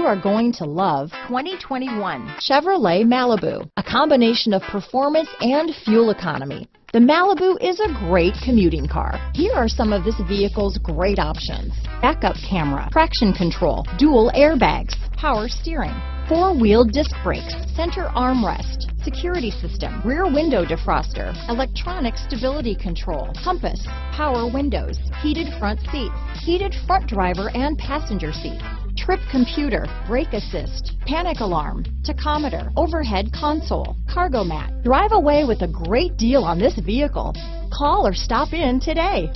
you are going to love 2021 Chevrolet Malibu, a combination of performance and fuel economy. The Malibu is a great commuting car. Here are some of this vehicle's great options. Backup camera, traction control, dual airbags, power steering, four-wheel disc brakes, center armrest, security system, rear window defroster, electronic stability control, compass, power windows, heated front seats, heated front driver and passenger seats, trip computer, brake assist, panic alarm, tachometer, overhead console, cargo mat. Drive away with a great deal on this vehicle. Call or stop in today.